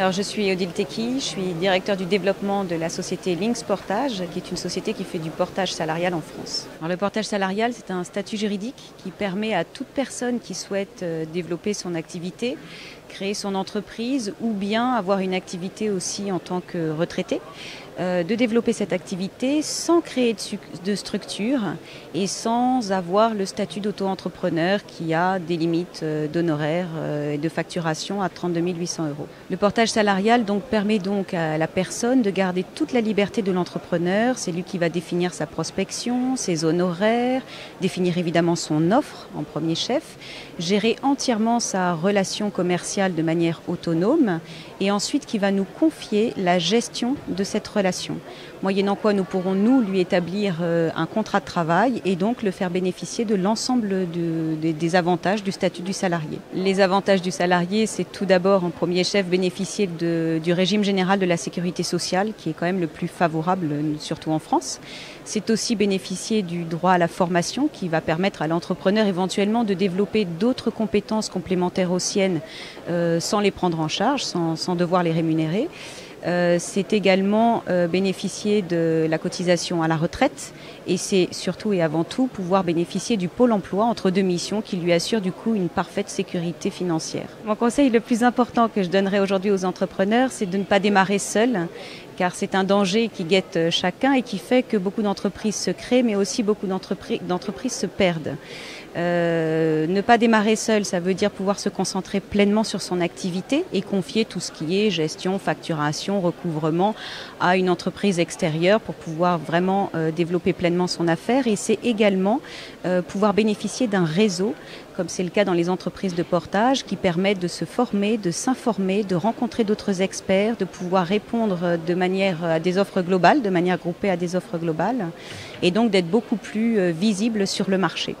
Je suis Odile Teki, je suis directeur du développement de la société Links Portage, qui est une société qui fait du portage salarial en France. Le portage salarial, c'est un statut juridique qui permet à toute personne qui souhaite euh, développer son activité, créer son entreprise ou bien avoir une activité aussi en tant que retraité, euh, de développer cette activité sans créer de, structure et sans avoir le statut d'auto-entrepreneur qui a des limites euh, d'honoraires euh, et de facturation à 32 800 euros. Le portage salarial donc permet donc à la personne de garder toute la liberté de l'entrepreneur. C'est lui qui va définir sa prospection, ses honoraires, définir évidemment son offre en premier chef, gérer entièrement sa relation commerciale de manière autonome et ensuite qui va nous confier la gestion de cette relation. Moyennant quoi nous pourrons nous lui établir euh, un contrat de travail et donc le faire bénéficier de l'ensemble des avantages du statut du salarié. Les avantages du salarié, c'est tout d'abord en premier chef bénéficier du régime général de la sécurité sociale qui est quand même le plus favorable, surtout en France. C'est aussi bénéficier du droit à la formation qui va permettre à l'entrepreneur éventuellement de développer d'autres compétences complémentaires aux siennes sans les prendre en charge, sans, sans devoir les rémunérer. Euh, c'est également euh, bénéficier de la cotisation à la retraite et c'est surtout et avant tout pouvoir bénéficier du pôle emploi entre deux missions qui lui assure du coup une parfaite sécurité financière. Mon conseil le plus important que je donnerai aujourd'hui aux entrepreneurs, c'est de ne pas démarrer seul car c'est un danger qui guette chacun et qui fait que beaucoup d'entreprises se créent mais aussi beaucoup d'entreprises se perdent. Euh, ne pas démarrer seul, ça veut dire pouvoir se concentrer pleinement sur son activité et confier tout ce qui est gestion, facturation, recouvrement à une entreprise extérieure pour pouvoir vraiment euh, développer pleinement son affaire. Et c'est également euh, pouvoir bénéficier d'un réseau, comme c'est le cas dans les entreprises de portage, qui permettent de se former, de s'informer, de rencontrer d'autres experts, de pouvoir répondre de manière à des offres globales, de manière groupée à des offres globales, et donc d'être beaucoup plus visible sur le marché.